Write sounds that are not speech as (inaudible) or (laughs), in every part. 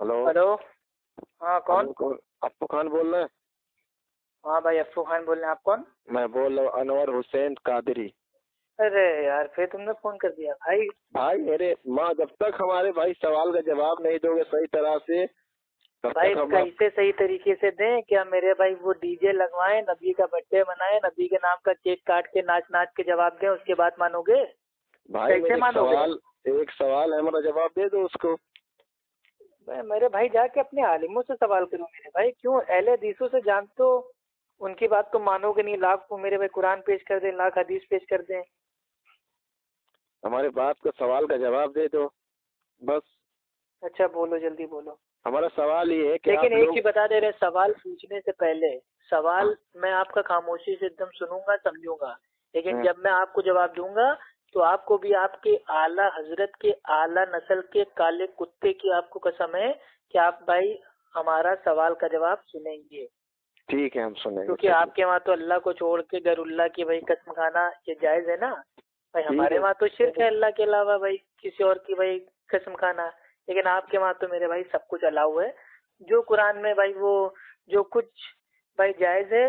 Hello. Hello. हाँ कौन? कौन? अप्पू खान बोल रहे हैं। हाँ भाई अफू खान बोल रहे हैं। आप कौन? मैं बोल रहा हूँ अनवर हुसैन कादरी। अरे यार फिर तुमने फ़ोन कर दिया। भाई। भाई मेरे माँ जब तक हमारे भाई सवाल का जवाब नहीं दोगे सही तरह से भाई कैसे सही तरीके से दें? क्या मेरे भाई वो डीजे लगवाएँ नबी का बर्थडे मनाएँ नबी के नाम का केक काट के नाच नाच के जवाब दें उसके बाद मानोगे? भाई कैसे मानोगे? सवाल एक सवाल है मेरा जवाब दे दो उसको। मैं मेरे भाई जाके अपने आलिमों से सवाल करूँ मेरे भाई क्यों अहले हदीसों से जान तो उनकी बात तो मानोगे नहीं लाख को मेरे भाई कुरान पेश कर दें लाख हदीस पेश कर दें। हमारे बात का सवाल का जवाब दे दो बस। अच्छा बोलो जल्दी बोलो। हमारा सवाल ये है कि लेकिन एक ही बता दे रहे सवाल पूछने से पहले सवाल मैं आपका खामोशी से एकदम सुनूँगा समझूँगा। लेकिन हाँ। जब मैं आपको जवाब दूँगा तो आपको भी आपके आला हज़रत के आला नस्ल के काले कुत्ते की आपको कसम है कि आप भाई हमारा सवाल का जवाब सुनेंगे। ठीक है हम सुनेंगे। क्योंकि आपके वहाँ तो अल्लाह को छोड़ के गरुल्ला की भाई कसम खाना ये जायज़ है ना? भाई हमारे वहाँ तो शिरक है अल्लाह के अलावा भाई किसी और की भाई कसम खाना। लेकिन आपके वहाँ तो मेरे भाई सब कुछ अलाउ है। जो कुरान में भाई वो जो कुछ भाई जायज़ है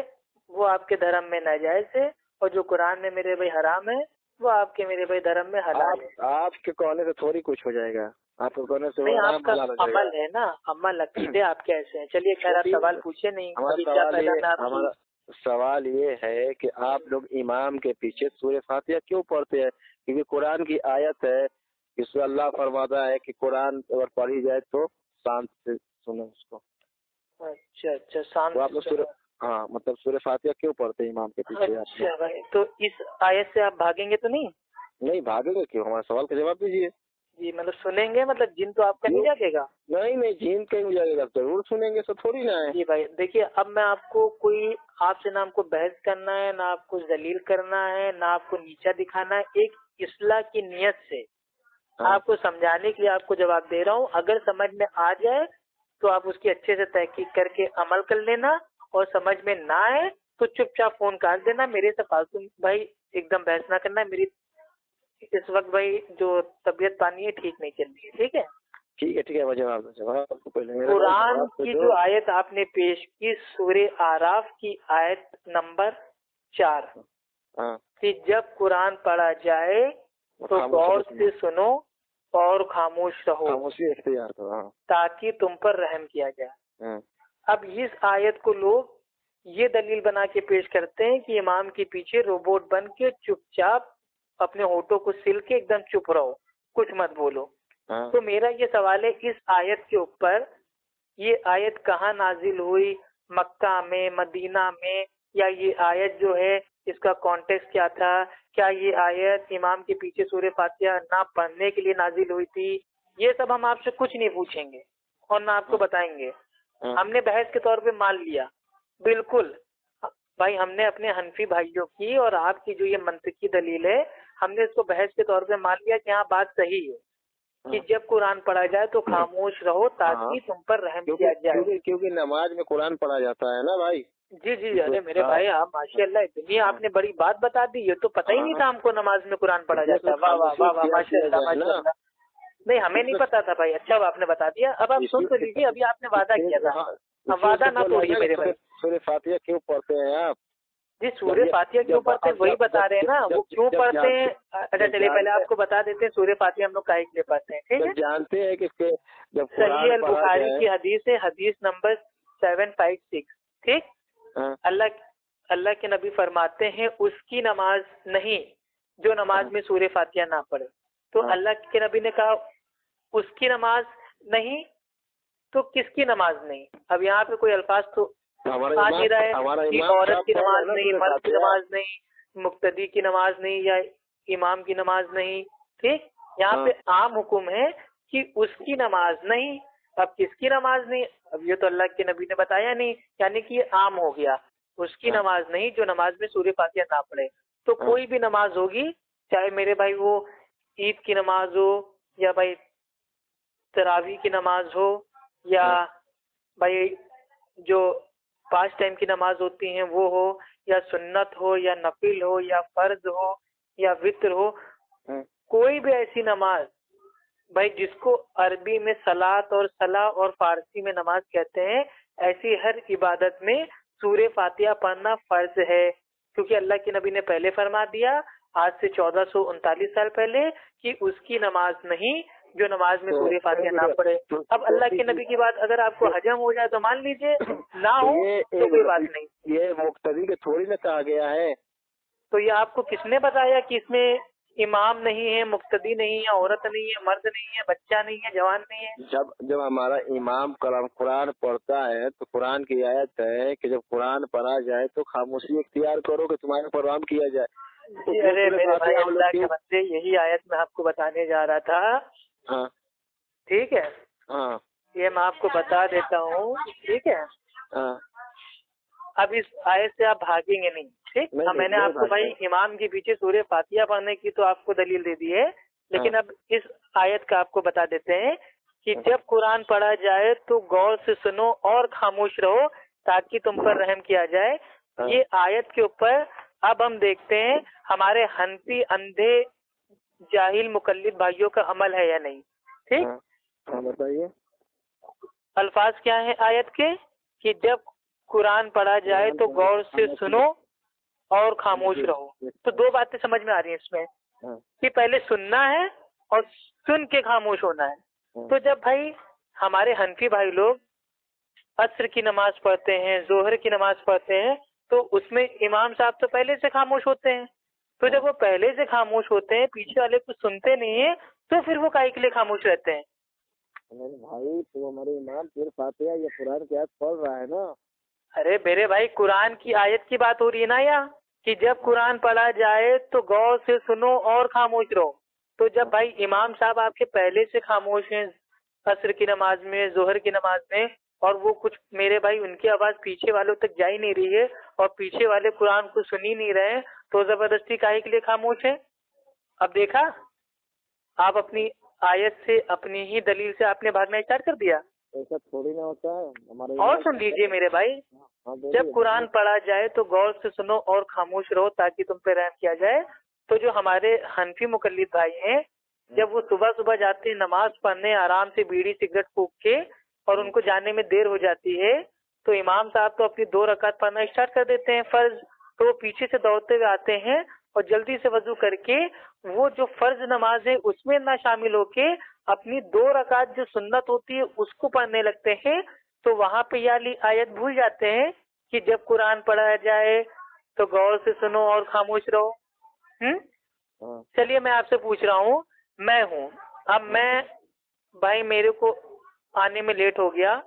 वो आपके धर्म में नाजायज है और जो कुरान में मेरे भाई हराम है वो आपके मेरे भाई धर्म में हलाल है। आप आपके कहने से थोड़ी कुछ हो जाएगा। आपके कहने से नहीं आपका हो जाएगा। अमल है ना? अमल अकीदे (clears throat) आपके ऐसे हैं। चलिए खैर आप सवाल पूछे नहीं। हमारा सवाल ये है है कि आप लोग इमाम के पीछे सूर्य फातिहा क्यों पढ़ते हैं? क्योंकि कुरान की आयत है इसमें अल्लाह फरमाता है कि कुरान अगर पढ़ी जाए तो शांत से सुनो उसको। अच्छा अच्छा शांत तो आप लोग सूर्य हाँ मतलब सूर्य फातिहा क्यों पढ़ते हैं इमाम के पीछे अच्छा भाई तो इस आयत से आप भागेंगे तो नहीं? नहीं भागेंगे क्यों? हमारे सवाल का जवाब दीजिए। जी मतलब सुनेंगे मतलब जिन तो आपका नहीं जागेगा? नहीं नहीं जीन कहीं जाएगा ज़रूर सुनेंगे तो थोड़ी ना है। जी भाई देखिए अब मैं आपको कोई आपसे ना हमको बहस करना है ना आपको जलील करना है ना आपको नीचा दिखाना है एक इसला की नियत से। हाँ। आपको समझाने के लिए आपको जवाब दे रहा हूँ। अगर समझ में आ जाए तो आप उसकी अच्छे से तहकीक करके अमल कर लेना। और समझ में ना आए तो चुपचाप फ़ोन काट देना। मेरे से फालतू भाई एकदम बहस ना करना। मेरी इस वक्त भाई जो तबीयत पानी है ठीक नहीं चल रही है ठीक है? ठीक है ठीक है मैं जवाब दूँ जवाब आपको पहले कुरान की जो आयत आपने पेश की सूर्य आराफ की आयत नंबर चार। हाँ। कि जब कुरान पढ़ा जाए तो गौर से सुनो और खामोश रहो खामोशी हाँ। ताकि तुम पर रहम किया जाए। हाँ। अब इस आयत को लोग ये दलील बना के पेश करते हैं कि इमाम के पीछे रोबोट बन के चुपचाप अपने होठों को सिल के एकदम चुप रहो कुछ मत बोलो। हाँ। तो मेरा ये सवाल है इस आयत के ऊपर ये आयत कहाँ नाजिल हुई? मक्का में मदीना में? या ये आयत जो है इसका कॉन्टेक्स्ट क्या था? क्या ये आयत इमाम के पीछे सूर्य फातिहा ना पढ़ने के लिए नाजिल हुई थी? ये सब हम आपसे कुछ नहीं पूछेंगे और ना आपको बताएँगे। हाँ। हमने बहस के तौर पे मान लिया। बिल्कुल। भाई हमने अपने हनफी भाइयों की और आपकी जो ये मंतकी दलील है हमने इसको बहस के तौर पे मान लिया कि हाँ बात सही है। कि हाँ। जब कुरान पढ़ा जाए तो खामोश रहो ताकि हाँ। तुम पर रहम किया जाए। क्योंकि क्योंकि नमाज़ में कुरान पढ़ा जाता है ना भाई? जी जी अरे मेरे हाँ। भाई आप माशाल्लाह इतनी आपने बड़ी बात बता दी ये तो पता ही नहीं था हमको नमाज़ में कुरान पढ़ा जाता है। वाह वाह वाह वाह माशाल्लाह माशाल्लाह। नहीं हमें नहीं पता था भाई। अच्छा अब आपने बता दिया। अब आप सुन तो लीजिए अभी आपने वादा किया था। हाँ, अब वादा ना तोड़िए मेरे भाई। सूर्य फातिया क्यों पढ़ते हैं आप? जी सूर्य फातिया क्यों पढ़ते हैं वही बता रहे हैं ना। वो क्यों पढ़ते हैं? अच्छा चलिए पहले आपको बता देते हैं सूर्य फातिहा हम लोग काहे के लिए पढ़ते हैं ठीक है? जानते हैं कि जब सही अल बुखारी की हदीस है हदीस नंबर सेवन फाइव सिक्स ठीक? हाँ, अल्लाह अल्लाह के नबी फरमाते हैं उसकी नमाज़ नहीं जो नमाज़ हाँ। में सूर्य फातिया ना पढ़े। तो हाँ। अल्लाह के नबी ने कहा उसकी नमाज़ नहीं तो किसकी नमाज़ नहीं अब यहाँ पे कोई अल्फाज तो आ नहीं रहा है कि औरत की नमाज़ नहीं मर्द की नमाज़ नहीं मुक्तदी की नमाज़ नहीं या इमाम की नमाज़ नहीं ठीक यहाँ हाँ। पे आम हुक्म है कि उसकी नमाज़ नहीं अब किसकी नमाज़ नहीं अब ये तो अल्लाह के नबी ने बताया नहीं यानी कि ये आम हो गया उसकी हाँ। नमाज़ नहीं जो नमाज़ में सूर्य फातिहा ना पढ़े तो हाँ। कोई भी नमाज़ होगी चाहे मेरे भाई वो ईद की नमाज़ हो या भाई तरावी की नमाज़ हो या हाँ। भाई जो पाँच टाइम की नमाज़ होती हैं वो हो या सुन्नत हो या नफिल हो या फ़र्ज़ हो या वित्र हो हाँ। कोई भी ऐसी नमाज़ भाई जिसको अरबी में सलात और सलाह और फारसी में नमाज़ कहते हैं ऐसी हर इबादत में सूर्य फातिहा पढ़ना फ़र्ज़ है क्योंकि अल्लाह के नबी ने पहले फरमा दिया आज से चौदह सौ उनतालीस साल पहले कि उसकी नमाज़ नहीं जो नमाज़ में तो सूर्य फातिहा ना पढ़े। तो- अब अल्लाह के नबी की बात अगर आपको हजम हो जाए तो मान लीजिए (laughs) ना हो तो कोई बात नहीं। ये मुक्तदी के थोड़ी ना कहा गया है। तो ये आपको किसने बताया कि इसमें इमाम नहीं है मुक्तदी नहीं है औरत नहीं है मर्द नहीं है बच्चा नहीं है जवान नहीं है? जब जब हमारा इमाम कलाम कुरान पढ़ता है तो कुरान की आयत है कि जब कुरान पढ़ा जाए तो खामोशी इख्तियार करो कि तुम्हारा प्रोग्राम किया जाए। तो अरे मेरे भाई अल्लाह के बंदे यही आयत मैं आपको बताने जा रहा था हाँ। ठीक है? हाँ। ये मैं आपको बता देता हूँ ठीक है? हाँ। अब इस आयत से आप भागेंगे नहीं ठीक? अब मैंने आपको भाई इमाम के पीछे सूर्य फातिया पढ़ने की तो आपको दलील दे दी है लेकिन। अब इस आयत का आपको बता देते हैं कि जब कुरान पढ़ा जाए तो गौर से सुनो और खामोश रहो ताकि तुम पर रहम किया जाए। ये आयत के ऊपर अब हम देखते हैं हमारे हँसी अंधे जाहिल मुकल्लिद भाइयों का अमल है या नहीं? ठीक? हाँ हाँ, बताइए। अल्फाज क्या है आयत के? कि जब कुरान पढ़ा जाए तो गौर से सुनो और खामोश रहो। तो दो बातें समझ में आ रही हैं इसमें। हाँ। कि पहले सुनना है और सुन के खामोश होना है। हाँ। तो जब भाई हमारे हनफी भाई लोग असर की नमाज़ पढ़ते हैं जोहर की नमाज़ पढ़ते हैं तो उसमें इमाम साहब तो पहले से खामोश होते हैं। तो जब वो पहले से खामोश होते हैं पीछे वाले कुछ सुनते नहीं है तो फिर वो काहे के लिए खामोश रहते हैं? भाई तो हमारे इमाम फिर फातिहा या कुरान की आयत पढ़ रहा है ना? अरे मेरे भाई कुरान की आयत की बात हो रही है ना या कि जब कुरान पढ़ा जाए तो गौर से सुनो और खामोश रहो। तो जब भाई इमाम साहब आपके पहले से खामोश हैं असर की नमाज़ में जोहर की नमाज़ में और वो कुछ मेरे भाई उनकी आवाज़ पीछे वालों तक जा ही नहीं रही है और पीछे वाले कुरान को सुन ही नहीं रहे तो ज़बरदस्ती काहे के लिए खामोश है? अब देखा आप अपनी आयत से अपनी ही दलील से आपने भागना स्टार्ट कर दिया। ऐसा थोड़ी ना होता है। हमारे और सुन लीजिए मेरे भाई हाँ, जब कुरान पढ़ा जाए तो गौर से सुनो और खामोश रहो ताकि तुम पे रहम किया जाए। तो जो हमारे हनफी मुकल्लिद भाई हैं जब वो सुबह सुबह जाते हैं नमाज़ पढ़ने आराम से बीड़ी सिगरेट फूक के और उनको जाने में देर हो जाती है तो इमाम साहब तो अपनी दो रकात पढ़ना स्टार्ट कर देते हैं फ़र्ज़ तो वो पीछे से दौड़ते हुए आते हैं और जल्दी से वज़ू करके वो जो फ़र्ज़ नमाज़ है उसमें ना शामिल होके अपनी दो रकात जो सुन्नत होती है उसको पढ़ने लगते हैं तो वहाँ पे ये वाली आयत भूल जाते हैं कि जब कुरान पढ़ाया जाए तो गौर से सुनो और खामोश रहो। हम्म? हाँ। चलिए मैं आपसे पूछ रहा हूँ मैं हूँ। अब मैं भाई मेरे को आने में लेट हो गया।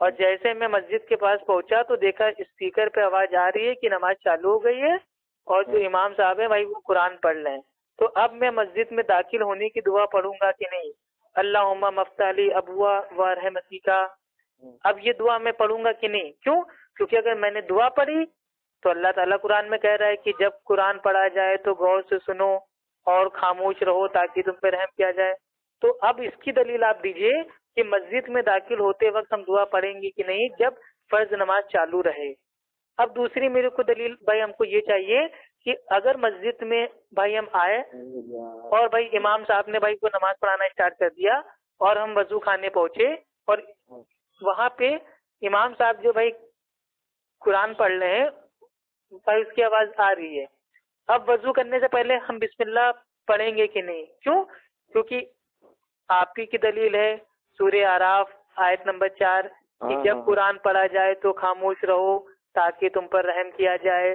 और जैसे मैं मस्जिद के पास पहुँचा तो देखा स्पीकर पे आवाज़ आ रही है कि नमाज़ चालू हो गई है और जो इमाम साहब है भाई वो कुरान पढ़ रहे हैं। तो अब मैं मस्जिद में दाखिल होने की दुआ पढ़ूँगा कि नहीं? अल्लाह मफ्ताली अबुआ व रहमती का। अब ये दुआ मैं पढ़ूँगा कि नहीं? क्यों? क्योंकि अगर मैंने दुआ पढ़ी तो अल्लाह ताला कुरान में कह रहा है कि जब कुरान पढ़ा जाए तो गौर से सुनो और खामोश रहो ताकि तुम पे रहम किया जाए। तो अब इसकी दलील आप दीजिए कि मस्जिद में दाखिल होते वक्त हम दुआ पढ़ेंगे कि नहीं, जब फ़र्ज़ नमाज़ चालू रहे। अब दूसरी मेरे को दलील, भाई हमको ये चाहिए कि अगर मस्जिद में भाई हम आए और भाई इमाम साहब ने भाई को नमाज़ पढ़ाना स्टार्ट कर दिया और हम वज़ू खाने पहुँचे और वहाँ पे इमाम साहब जो भाई कुरान पढ़ रहे हैं, भाई उसकी आवाज़ आ रही है। अब वज़ू करने से पहले हम बिस्मिल्लाह पढ़ेंगे कि नहीं? क्यों? क्योंकि आप ही की दलील है सूर्य आराफ आयत नंबर चार कि हाँ, जब हाँ। कुरान पढ़ा जाए तो खामोश रहो ताकि तुम पर रहम किया जाए।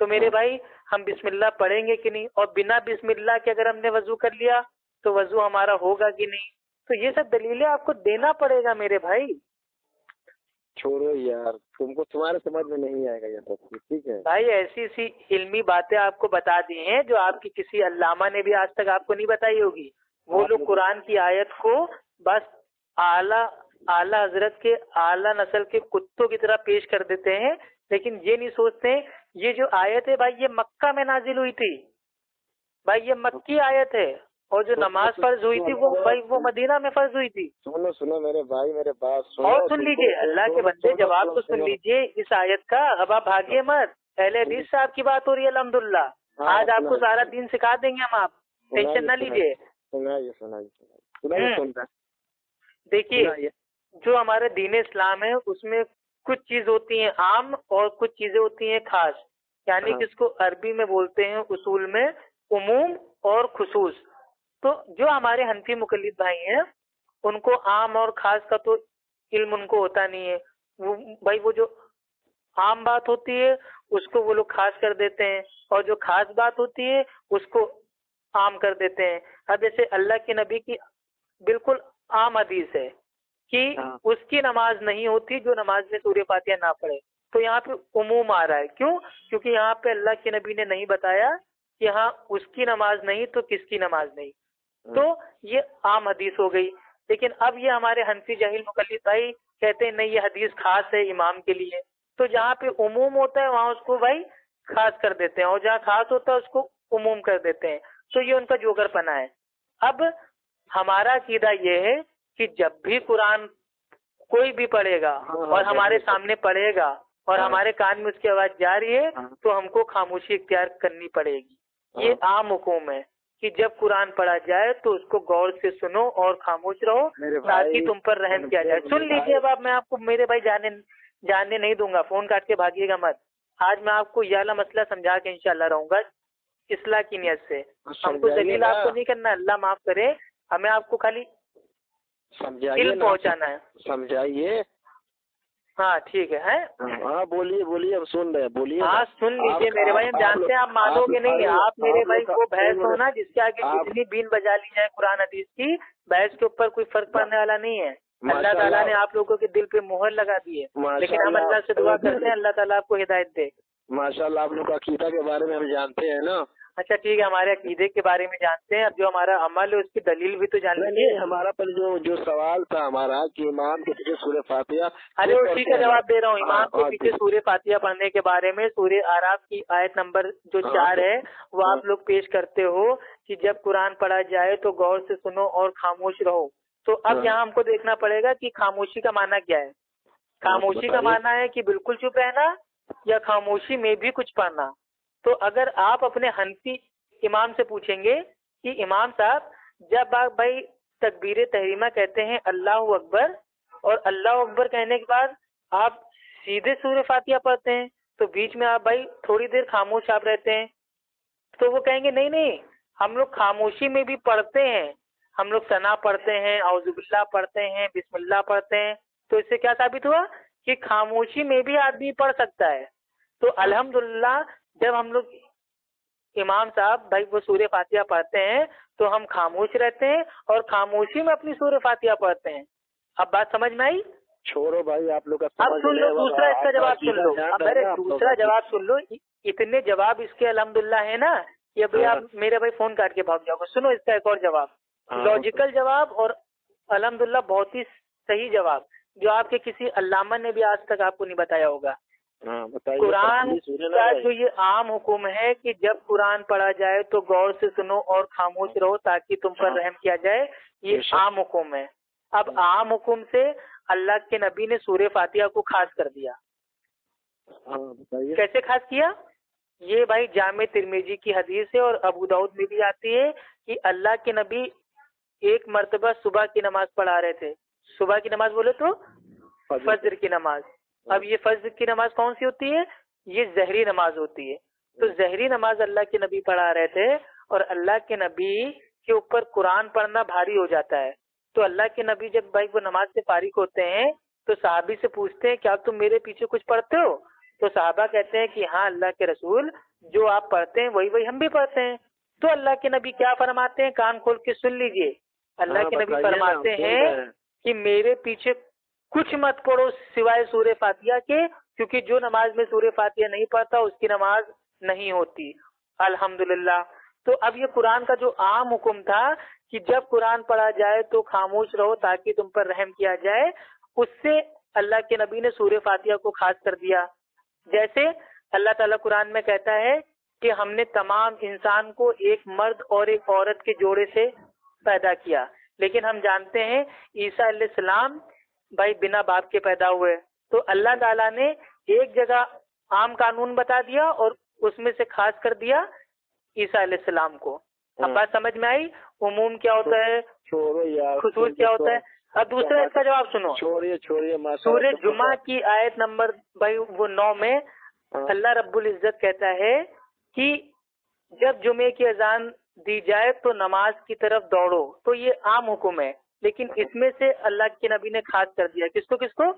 तो मेरे भाई हम बिस्मिल्लाह पढ़ेंगे कि नहीं? और बिना बिस्मिल्लाह के अगर हमने वज़ू कर लिया तो वज़ू हमारा होगा कि नहीं? तो ये सब दलीलें आपको देना पड़ेगा मेरे भाई। छोड़ो यार तुमको तुम्हारे समझ में नहीं आएगा ये सब चीज़, ठीक है? भाई ऐसी सी इल्मी बातें आपको बता दी हैं जो आपकी किसी अल्लामा ने भी आज तक आपको नहीं बताई होगी। वो लोग कुरान की आयत को बस आला आला हज़रत के आला नस्ल के कुत्तों की तरह पेश कर देते हैं लेकिन ये नहीं सोचते ये जो आयत है भाई ये मक्का में नाजिल हुई थी। भाई ये मक्की आयत है और जो नमाज़ फ़र्ज़ हुई थी वो भाई वो मदीना में फ़र्ज़ हुई थी। सुनो सुनो मेरे भाई मेरे बात सुनो और सुन लीजिए अल्लाह के बंदे जवाब तो सुन लीजिए इस आयत का अब आप भागिए मत। पहले हदीस साहब की बात हो रही है अलहमदुल्ला हाँ, आज आपको सारा दिन सिखा देंगे हम आप। टेंशन ना लीजिए। सुनाइए सुनाइए सुनाइए सुनाइए हम्म। सुन रहे हैं। देखिए जो हमारे दीन इस्लाम है उसमें कुछ चीज़ होती है आम और कुछ चीज़ें होती हैं खास। यानी हाँ। कि इसको अरबी में बोलते हैं उसूल में उमूम और खुसूस। तो जो हमारे हनफी मुकलिद भाई हैं उनको आम और खास का तो इल्म उनको होता नहीं है। वो भाई वो जो आम बात होती है उसको वो लोग खास कर देते हैं। और जो खास बात होती है उसको आम कर देते हैं। अब जैसे अल्लाह के नबी की बिल्कुल आम हदीस है कि हाँ। उसकी नमाज़ नहीं होती जो नमाज़ में सूर्य फातिहा ना पढ़े तो यहाँ पे उमूम आ रहा है। क्यों? क्योंकि यहाँ पे अल्लाह के नबी ने नहीं बताया कि हाँ उसकी नमाज़ नहीं तो किसकी नमाज़ नहीं। तो ये आम हदीस हो गई। लेकिन अब ये हमारे हँसी जहील मुकल्लिद भाई कहते हैं नहीं ये हदीस खास है इमाम के लिए। तो जहाँ पे उमूम होता है वहाँ उसको भाई खास कर देते हैं। और जहाँ खास होता है उसको उमूम कर देते हैं। तो ये उनका जोगरपना है। अब हमारा अकीदा ये है कि जब भी कुरान कोई भी पढ़ेगा हाँ, हाँ, और हमारे सामने पढ़ेगा और हाँ। हमारे कान में उसकी आवाज़ जा रही है। तो हमको खामोशी इख्तियार करनी पड़ेगी। ये आम हुकुम है कि जब कुरान पढ़ा जाए तो उसको गौर से सुनो और खामोश रहो ताकि तुम पर रहम किया जाए। सुन लीजिए अब आप मैं आपको मेरे भाई जाने जानने नहीं दूँगा फ़ोन काट के भागिएगा मत। आज मैं आपको ये वाला मसला समझा के इंशाल्लाह रहूँगा इसलाह की नियत से। हमको समझाइए जलील आपको नहीं करना अल्लाह माफ़ करे। हमें आपको खाली समझाइए पहुंचाना है। समझाइए। हाँ ठीक है हैं? हाँ बोलिए बोलिए हम सुन रहे हैं बोलिए हाँ सुन लीजिए मेरे भाई हम जानते हैं आप मानोगे नहीं। आप मेरे भाई वो बहस हो ना जिसके आगे कितनी बीन बजा ली जाए कुरान हदीस की बहस के ऊपर कोई फ़र्क पड़ने वाला नहीं है। अल्लाह। ताला ने आप लोगों के दिल पे मोहर लगा दी है। लेकिन हम अल्लाह से दुआ करते हैं अल्लाह ताला आपको हिदायत दे। माशाल्लाह आप लोग अकीदा के बारे में हम जानते हैं ना। अच्छा ठीक है हमारे अकीदे के बारे में जानते हैं। अब जो हमारा अमल है उसकी दलील भी तो जान नहीं लीजिए नहीं हमारा पर जो जो सवाल था हमारा कि इमाम के पीछे सूर्य फातिहा अरे क्यों उसी पढ़ते का जवाब दे रहा हूँ। इमाम हाँ, के हाँ, पीछे सूर्य फातिया पढ़ने के बारे में सूर्य आराफ की आयत नंबर जो हाँ, चार है वो आप हाँ। लोग पेश करते हो कि जब कुरान पढ़ा जाए तो गौर से सुनो और खामोश रहो। तो अब हाँ। यहाँ हमको देखना पड़ेगा कि खामोशी का माना क्या है। खामोशी का। माना है कि बिल्कुल चुप रहना या खामोशी में भी कुछ पढ़ना। तो अगर आप अपने हनफी इमाम से पूछेंगे कि इमाम साहब, जब आप भाई तकबीर तहरीमा कहते हैं, अल्लाह अकबर, और अल्लाह अकबर कहने के बाद आप सीधे सूर्य फातिया पढ़ते हैं तो बीच में आप भाई थोड़ी देर खामोश आप रहते हैं। तो वो कहेंगे, नहीं नहीं, हम लोग खामोशी में भी पढ़ते हैं। हम लोग सना पढ़ते हैं औजुबिल्ला पढ़ते हैं, बिस्मिल्लाह पढ़ते हैं। तो इससे क्या साबित हुआ कि खामोशी में भी आदमी पढ़ सकता है। तो अल्हम्दुलिल्लाह जब हम लोग इमाम साहब भाई वो सूर्य फातिहा पढ़ते हैं तो हम खामोश रहते हैं और खामोशी में अपनी सूर्य फातिहा पढ़ते हैं। अब बात समझ में आई? छोड़ो भाई आप लोग अब सुन लो दूसरा इसका जवाब सुन लो। अब अरे आप दूसरा जवाब सुन लो। इतने जवाब इसके अलहमदुल्ला है ना? ये भाई आप हाँ। मेरे भाई फ़ोन काट के भाग जाओगे सुनो इसका एक और जवाब। हाँ, लॉजिकल जवाब और अलहमदुल्ला बहुत ही सही जवाब। जो आपके किसी अल्लामा ने भी आज तक आपको नहीं बताया होगा। बताइए कुरान का जो ये आम हुक्म है कि जब कुरान पढ़ा जाए तो गौर से सुनो और खामोश रहो ताकि तुम पर हाँ। रहम किया जाए ये आम हुक्म है। अब आम हुक्म से अल्लाह के नबी ने सूर्य फातिहा को खास कर दिया। हाँ कैसे खास किया? ये भाई जाम तिरमेजी की हदीस है और अबू दाऊद में भी आती है कि अल्लाह के नबी एक मरतबा सुबह की नमाज़ पढ़ा रहे थे। सुबह की नमाज़ बोले तो? फजर की नमाज़। अब ये फ़र्ज़ की नमाज़ कौन सी होती है? ये जहरी नमाज़ होती है। तो जहरी नमाज़ अल्लाह के नबी पढ़ा रहे थे और अल्लाह के नबी के ऊपर कुरान पढ़ना भारी हो जाता है। तो अल्लाह के नबी जब भाई वो नमाज़ से फारिग होते हैं तो साहबी से पूछते हैं क्या तुम मेरे पीछे कुछ पढ़ते हो? तो साहबा कहते हैं कि हाँ अल्लाह के रसूल जो आप पढ़ते हैं वही वही हम भी पढ़ते हैं। तो अल्लाह के नबी क्या फरमाते हैं? कान खोल के सुन लीजिए। अल्लाह हाँ, के नबी फरमाते हैं हैं। कि मेरे पीछे कुछ मत पढ़ो सिवाय सूर्य फातिया के, क्योंकि जो नमाज़ में सूर्य फातिया नहीं पढ़ता, उसकी नमाज़ नहीं होती। अल्हम्दुलिल्लाह। तो अब ये कुरान का जो आम हुक्म था कि जब कुरान पढ़ा जाए तो खामोश रहो ताकि तुम पर रहम किया जाए, उससे अल्लाह के नबी ने सूर्य फातिया को खास कर दिया। जैसे अल्लाह ताला कुरान में कहता है कि हमने तमाम इंसान को एक मर्द और एक औरत के जोड़े से पैदा किया। लेकिन हम जानते हैं ईसा सलाम भाई बिना बाप के पैदा हुए। तो अल्लाह ताला ने एक जगह आम कानून बता दिया और उसमें से खास कर दिया ईसा सलाम को। अब बात समझ में आई? उमूम क्या होता है? खसूस क्या होता है? अब दूसरा इसका जवाब सुनो। छोड़िए छोड़िए सूर्य जुमा की आयत नंबर भाई वो नौ में हाँ। अल्लाह रब्बुल इज़्ज़त कहता है कि जब जुमे की अजान दी जाए तो नमाज़ की तरफ़ दौड़ो। तो ये आम हुक्म है। लेकिन इसमें से अल्लाह के नबी ने खास कर दिया। किसको किसको?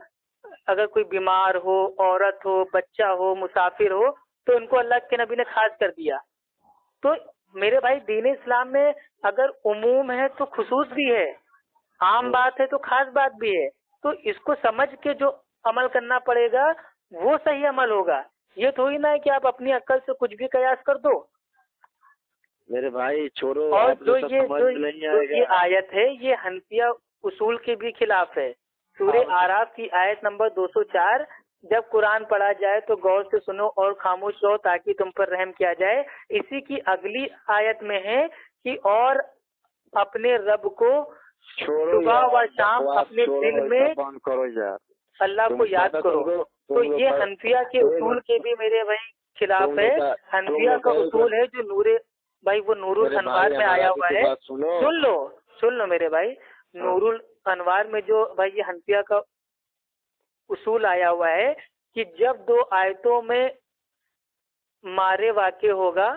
अगर कोई बीमार हो औरत हो बच्चा हो मुसाफिर हो तो उनको अल्लाह के नबी ने खास कर दिया। तो मेरे भाई दीन इस्लाम में अगर उमूम है तो खसूस भी है आम बात है तो खास बात भी है। तो इसको समझ के जो अमल करना पड़ेगा वो सही अमल होगा। ये थोड़ी ना है कि आप अपनी अक्ल से कुछ भी कयास कर दो। मेरे भाई छोड़ो और जो ये जो, जो ये आयत है ये हनफिया उसूल के भी खिलाफ है। सूर्य हाँ। आराफ की आयत नंबर 204 जब कुरान पढ़ा जाए तो गौर से सुनो और खामोश रहो ताकि तुम पर रहम किया जाए। इसी की अगली आयत में है कि और अपने रब को सुबह व शाम अपने दिल में करो यार? अल्लाह को याद करो। तो ये हनफिया के उसूल के भी मेरे भाई खिलाफ है। हनफिया का- उसूल है जो नूरे भाई वो नूरुल अनवार में आया हुआ है। सुन। लो सुन लो मेरे भाई। नूरुल अनवार में जो भाई ये हनफिया का उसूल आया हुआ है कि जब दो आयतों में मारे वाक्य होगा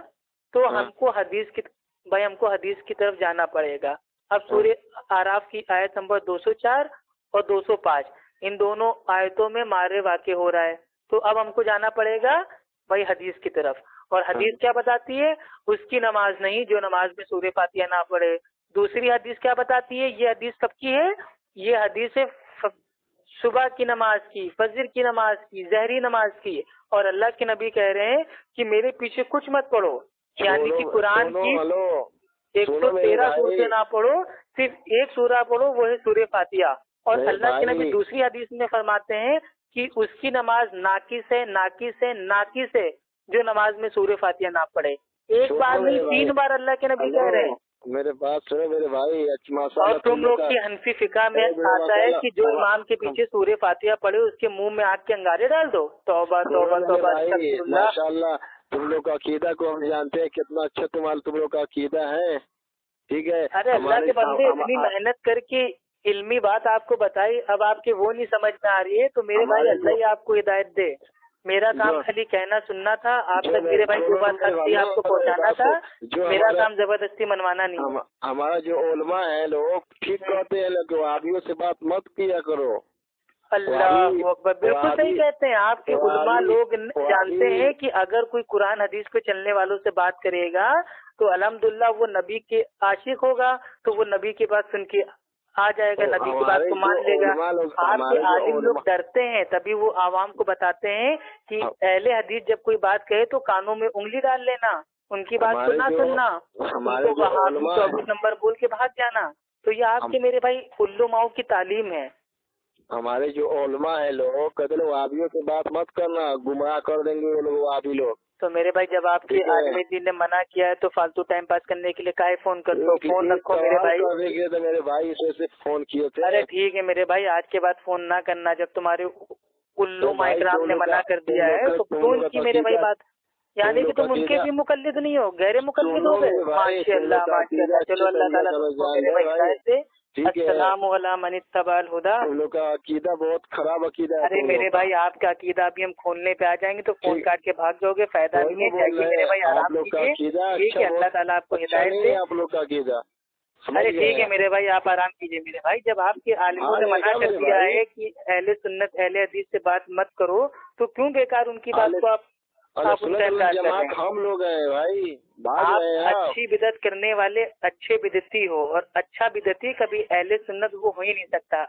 तो हाँ। हमको हदीस की भाई हमको हदीस की तरफ़ जाना पड़ेगा। अब सूर्य आराफ की आयत नंबर 204 और 205 इन दोनों आयतों में मारे वाक्य हो रहा है। तो अब हमको जाना पड़ेगा भाई हदीस की तरफ़। और हदीस क्या बताती है? उसकी नमाज़ नहीं जो नमाज़ में सूर्य फातिहा ना पढ़े। दूसरी हदीस क्या बताती है? ये हदीस कब की है? ये हदीस है सुबह की नमाज़ की फजर की नमाज़ की जहरी नमाज़ की। और अल्लाह के नबी कह रहे हैं कि मेरे पीछे कुछ मत पढ़ो। यानी कि कुरान की एक सौ तेरह सूर्य ना पढ़ो सिर्फ़ एक सूरा पढ़ो वो है सूर्य फातिया और अल्लाह के नबी दूसरी हदीस में फरमाते हैं कि उसकी नमाज़ नाकिस है नाकिस है नाकिस है। जो नमाज़ में सूर्य फातिया ना पढ़े। एक बार नहीं तीन बार अल्लाह के नबी कह रहे हैं। मेरे बात सुनो मेरे भाई अच्छा और तुम लोग की हनफी फिका में आता है कि जो इमाम के पीछे सूर्य फातिहा पड़े उसके मुँह में आग के अंगारे डाल दो। तौबा तौबा तौबा माशाल्लाह तुम लोग का अकीदा को हम जानते हैं कितना अच्छा तुम्हारा तुम लोग का अकीदा है। ठीक है? अरे अल्लाह के बंदे इतनी मेहनत करके इल्मी बात आपको बताई अब आपके वो नहीं समझ में आ रही है तो मेरे भाई अल्लाह ही आपको हिदायत दे। मेरा काम खाली कहना सुनना था आप तक मेरे भाई जो बात भाई आपको पहुंचाना था जो मेरा काम ज़बरदस्ती मनवाना नहीं। हम, हमारा जो ओलमा है लोग ठीक कहते हैं लोग वादियों से बात मत किया करो। अल्लाह अकबर बिल्कुल सही कहते हैं आपके उलमा लोग जानते हैं कि अगर कोई कुरान हदीस पे चलने वालों से बात करेगा तो अलहमदुल्ला वो नबी के आशिक होगा तो वो नबी के बात सुन के आ जाएगा तो नबी की बात को मान लेगा। आपके आलिम लोग डरते हैं तभी वो आवाम को बताते हैं कि हाँ। अहले हदीस जब कोई बात कहे तो कानों में उंगली डाल लेना उनकी बात को ना सुनना। उनको चौबीस नंबर बोल के भाग जाना। तो ये आपके मेरे भाई उल्लुमाओं की तालीम है। हमारे जो ओलमा है लोग कहते वादियों से बात मत करना गुमराह कर देंगे वो लोग वादी लोग। तो मेरे भाई जब आपके। आदमी जी ने मना किया है तो फालतू टाइम पास करने के लिए काहे फ़ोन कर एक- फ़ोन रखो मेरे भाई। तो मेरे भाई से, से फ़ोन किए थे। अरे ठीक है मेरे भाई आज के बाद फ़ोन ना करना। जब तुम्हारे उल्लू तो भाई, माइक्राम ने मना कर दिया है तो क्यों लोग की मेरे भाई बात। यानी कि तुम उनके भी मुकल्लिद नहीं हो गहरे मुकल्लिद सुनो हो गए। माशाल्लाह माशाल्लाह। चलो अल्लाह ताला से तुमको मेरे भाई लो है। हुदा। तुम लोग का अकीदा बहुत खराब अकीदा है अरे मेरे भाई आपका अकीदा अभी हम खोलने पे आ जाएँगे तो फ़ोन काट के भाग जाओगे फ़ायदा नहीं है मेरे भाई आराम कीजिए। ठीक है अच्छा अल्लाह ताला आपको अच्छा हिदायत दे। आप लोग का अकीदा। अरे ठीक है मेरे भाई आप आराम कीजिए मेरे भाई। जब आपके आलिमों हाँ, ने मना कर दिया है कि अहले सुन्नत अहले हदीस से बात मत करो तो क्यों बेकार उनकी बात को आप जमात हम लोग हैं भाई आप अच्छी बिदत करने वाले अच्छे बिदती हो और अच्छा बिदती कभी अहले सुन्नत वो हो ही नहीं सकता।